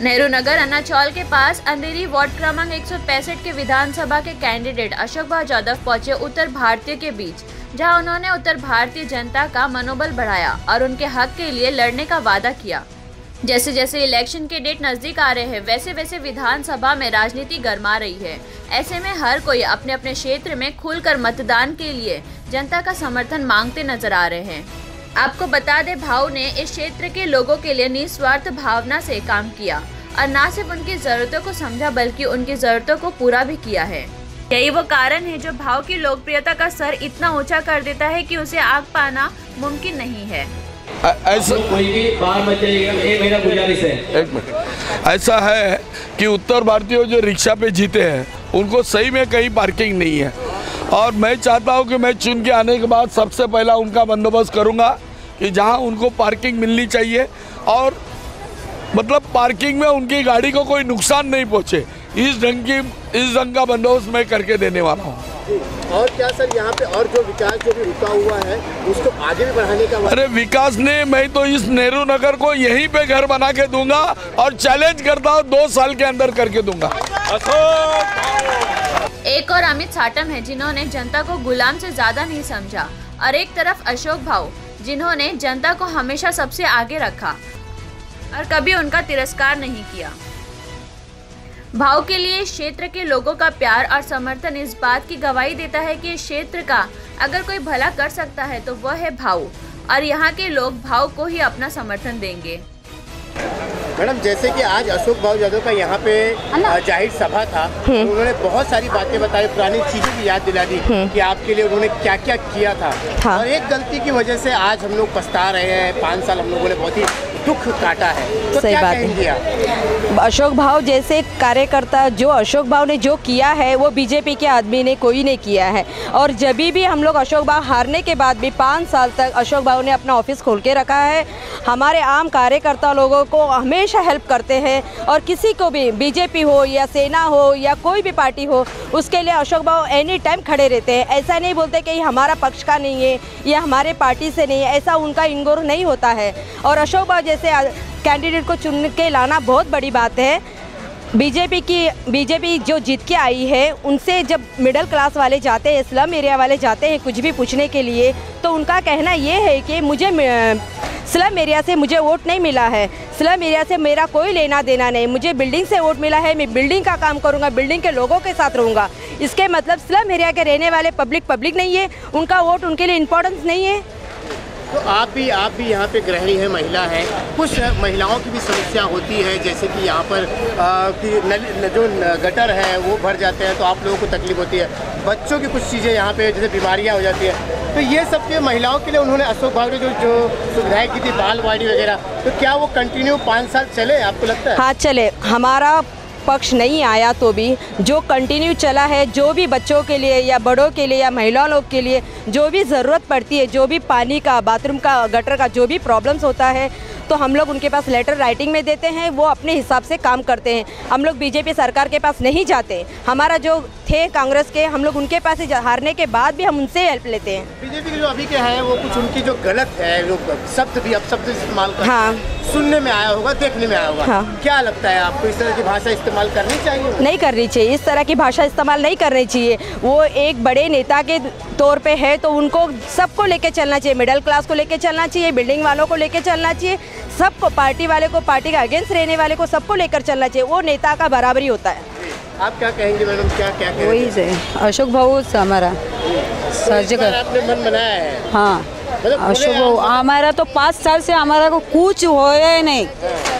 नेहरू नगर अनाचौल के पास अंधेरी वार्ड क्रमांक एक सौ पैंसठ के विधानसभा के कैंडिडेट अशोक भाव यादव पहुँचे उत्तर भारतीय के बीच, जहाँ उन्होंने उत्तर भारतीय जनता का मनोबल बढ़ाया और उनके हक के लिए लड़ने का वादा किया। जैसे जैसे इलेक्शन के डेट नज़दीक आ रहे हैं वैसे वैसे विधानसभा में राजनीति गर्मा रही है। ऐसे में हर कोई अपने अपने क्षेत्र में खुलकर मतदान के लिए जनता का समर्थन मांगते नज़र आ रहे हैं। आपको बता दे भाव ने इस क्षेत्र के लोगों के लिए निस्वार्थ भावना से काम किया और न सिर्फ़ उनकी जरूरतों को समझा बल्कि उनकी जरूरतों को पूरा भी किया है। यही वो कारण है जो भाव की लोकप्रियता का सर इतना ऊँचा कर देता है कि उसे आग पाना मुमकिन नहीं है। ऐसा ऐसा है कि उत्तर भारतीय जो रिक्शा पे जीते हैं उनको सही में कहीं पार्किंग नहीं है। और मैं चाहता हूँ कि मैं चुन के आने के बाद सबसे पहला उनका बंदोबस्त करूँगा। कि जहाँ उनको पार्किंग मिलनी चाहिए और मतलब पार्किंग में उनकी गाड़ी को कोई नुकसान नहीं पहुँचे। इस ढंग की इस ढंग का बंदोबस्त मैं करके देने वाला हूँ। और क्या सर यहाँ पे और जो विकास जो भी रुका हुआ है उसको आगे भी बढ़ाने का अरे विकास ने मैं तो इस नेहरू नगर को यहीं पे घर बना के दूँगा और चैलेंज करता हूँ दो साल के अंदर करके दूँगा। एक और अमित साटम है जिन्होंने जनता को गुलाम से ज़्यादा नहीं समझा। और एक तरफ़ अशोक भाव जिन्होंने जनता को हमेशा सबसे आगे रखा और कभी उनका तिरस्कार नहीं किया। भाव के लिए क्षेत्र के लोगों का प्यार और समर्थन इस बात की गवाही देता है कि क्षेत्र का अगर कोई भला कर सकता है तो वह है भाव और यहाँ के लोग भाव को ही अपना समर्थन देंगे। मैडम जैसे कि आज अशोक भाव यादव का यहाँ पे ज़ाहिर सभा था तो उन्होंने बहुत सारी बातें बताई पुरानी चीज़ें भी याद दिला दी कि आपके लिए उन्होंने क्या क्या किया था। हाँ। और एक गलती की वजह से आज हम लोग पछता रहे हैं पाँच साल हम लोगों ने बहुत ही दुख काटा है। तो सही क्या बात कहेंगे है आप? अशोक भाव जैसे कार्यकर्ता, जो अशोक भाव ने जो किया है, वो बीजेपी के आदमी ने, कोई नहीं किया है। और जब भी हम लोग अशोक भाव हारने के बाद भी पाँच साल तक अशोक भाव ने अपना ऑफ़िस खोल के रखा है। हमारे आम कार्यकर्ता लोगों को हमेशा हेल्प करते हैं और किसी को भी, बीजेपी हो या सेना हो या कोई भी पार्टी हो, उसके लिए अशोक भाव एनी टाइम खड़े रहते हैं। ऐसा नहीं बोलते कि हमारा पक्ष का नहीं है, या हमारे पार्टी से नहीं है, ऐसा उनका इंगोर नहीं होता है। और अशोक भाव जैसे कैंडिडेट को चुन के लाना बहुत बड़ी बात है। बीजेपी की, बीजेपी जो जीत के आई है, उनसे जब मिडिल क्लास वाले जाते हैं, स्लम एरिया वाले जाते हैं कुछ भी पूछने के लिए तो उनका कहना ये है कि मुझे स्लम एरिया से मुझे वोट नहीं मिला है। स्लम एरिया से मेरा कोई लेना देना नहीं। मुझे बिल्डिंग से वोट मिला है, मैं बिल्डिंग का काम करूँगा, बिल्डिंग के लोगों के साथ रहूँगा। इसके मतलब स्लम एरिया के रहने वाले पब्लिक पब्लिक नहीं है। उनका वोट उनके लिए इम्पोर्टेंस नहीं है। तो आप भी आप भी यहाँ पे गृहिणी है महिला है। कुछ महिलाओं की भी समस्या होती है जैसे कि यहाँ पर आ, कि नल, न, जो गटर है वो भर जाते हैं तो आप लोगों को तकलीफ़ होती है। बच्चों की कुछ चीज़ें यहाँ पे जैसे बीमारियाँ हो जाती है। तो ये सब के महिलाओं के लिए उन्होंने अशोक भाव ने जो जो सुविधाएँ की थी बालवाड़ी वगैरह तो क्या वो कंटिन्यू पाँच साल चले आपको लगता है? हाँ चले। हमारा पक्ष नहीं आया तो भी, जो कंटिन्यू चला है, जो भी बच्चों के लिए या बड़ों के लिए या महिलाओं लोग के लिए, जो भी ज़रूरत पड़ती है, जो भी पानी का बाथरूम का गटर का, जो भी प्रॉब्लम्स होता है तो हम लोग उनके पास लेटर राइटिंग में देते हैं वो अपने हिसाब से काम करते हैं। हम लोग बीजेपी सरकार के पास नहीं जाते। हमारा जो थे कांग्रेस के हम लोग उनके पास ही हारने के बाद भी हम उनसे हेल्प लेते हैं। बीजेपी के जो अभी के हैं वो कुछ उनकी जो गलत है जो शब्द भी अब शब्द इस्तेमाल कर हाँ सुनने में आया होगा देखने में आया होगा। हाँ। क्या लगता है आपको इस तरह की भाषा इस्तेमाल करनी चाहिए? नहीं करनी चाहिए इस तरह की भाषा इस्तेमाल नहीं करनी चाहिए। वो एक बड़े नेता के तौर पे है तो उनको सबको लेके चलना चाहिए मिडिल क्लास को लेके चलना चाहिए बिल्डिंग वालों को लेके चलना चाहिए। सबको पार्टी वाले को पार्टी का अगेंस्ट रहने वाले को सबको लेकर चलना चाहिए। वो नेता का बराबरी होता है। आप क्या कहेंगे मैडम? क्या क्या कहेंगे? वही से। अशोक भाऊ से हमारा। सर्जिकल आपने मन बनाया है। हाँ। मतलब अशोक भाऊ हमारा तो पाँच साल से हमारा को कुछ होया ही नहीं।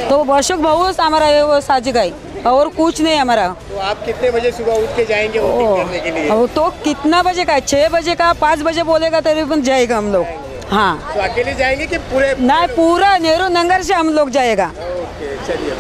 तो अशोक भाऊ हमारा ये वो साजिगाई और कुछ नहीं हमारा। तो आप कितने बजे सुबह उठ के जाएँगे वोटिंग करने के लिए? तो कितना बजे का छः बजे का पाँच बजे बोलेगा तरीबन जाएगा हम लोग। हाँ। तो अकेले जाएँगे कि पूरे ना पूरा नेहरू नगर से हम लोग जाएगा। ओके चलिए।